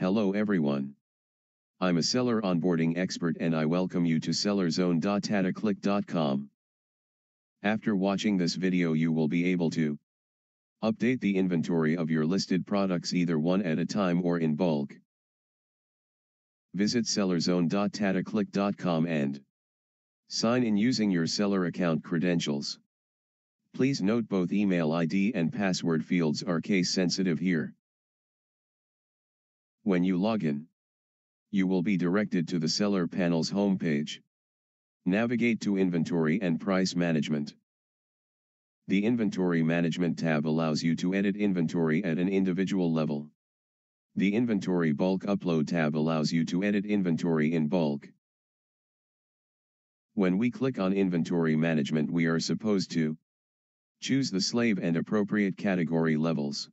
Hello everyone. I'm a seller onboarding expert and I welcome you to sellerzone.tatacliq.com. After watching this video you will be able to update the inventory of your listed products either one at a time or in bulk. Visit sellerzone.tatacliq.com and sign in using your seller account credentials. Please note both email ID and password fields are case sensitive here. When you log in, you will be directed to the Seller Panel's homepage. Navigate to Inventory and Price Management. The Inventory Management tab allows you to edit inventory at an individual level. The Inventory Bulk Upload tab allows you to edit inventory in bulk. When we click on Inventory Management we are supposed to choose the slave and appropriate category levels.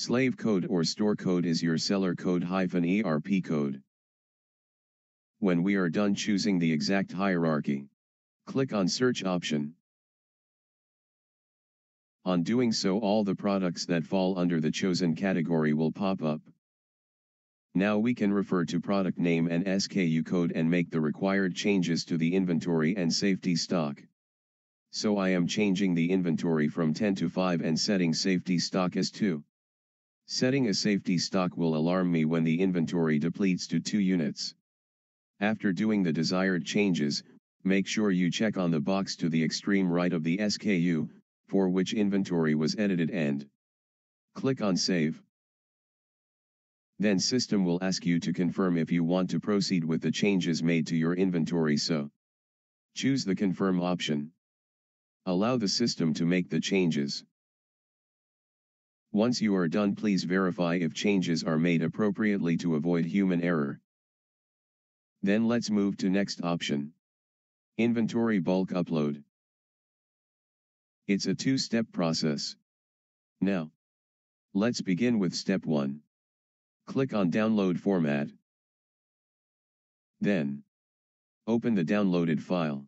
Slave code or store code is your seller code hyphen ERP code. When we are done choosing the exact hierarchy, click on search option. On doing so all the products that fall under the chosen category will pop up. Now we can refer to product name and SKU code and make the required changes to the inventory and safety stock. So I am changing the inventory from 10 to 5 and setting safety stock as 2. Setting a safety stock will alarm me when the inventory depletes to 2 units. After doing the desired changes, make sure you check on the box to the extreme right of the SKU, for which inventory was edited and click on Save. Then system will ask you to confirm if you want to proceed with the changes made to your inventory so choose the confirm option. Allow the system to make the changes. Once you are done please verify if changes are made appropriately to avoid human error. Then let's move to next option. Inventory bulk upload. It's a two-step process. Now, let's begin with step 1. Click on download format. Then, open the downloaded file.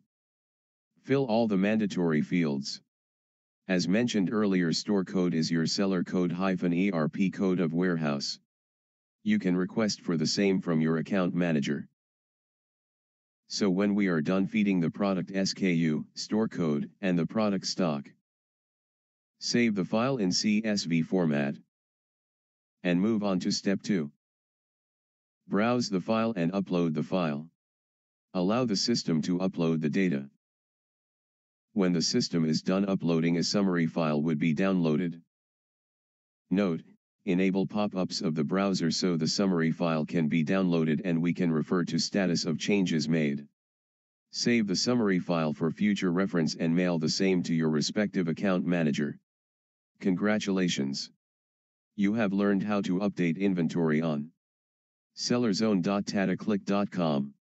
Fill all the mandatory fields. As mentioned earlier store code is your seller code hyphen ERP code of warehouse. You can request for the same from your account manager. So when we are done feeding the product SKU, store code, and the product stock, save the file in CSV format, and move on to step 2. Browse the file and upload the file. Allow the system to upload the data. When the system is done uploading a summary file would be downloaded. Note, enable pop-ups of the browser so the summary file can be downloaded and we can refer to status of changes made. Save the summary file for future reference and mail the same to your respective account manager. Congratulations! You have learned how to update inventory on sellerzone.tatacliq.com.